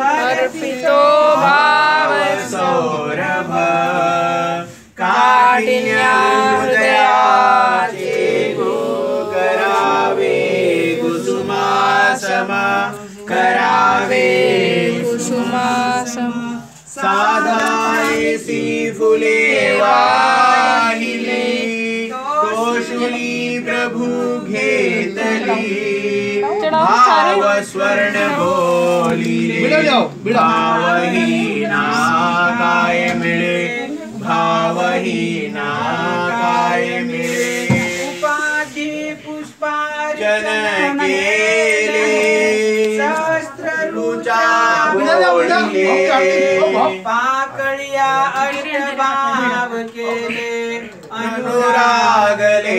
अर्पितो भाव सौरभ काठिण्या हृदयाचे गो करावे कुसुमासम करावे कुसुमासम साधायसी फुले वाहिले भाव स्वर्ण बोलिले भावहीना काय मिळे भावहीना काय मिळे उपाधी जन केले सहस्ररुचा बोलिले पाकळ्या अष्टभाव केले अनुरागले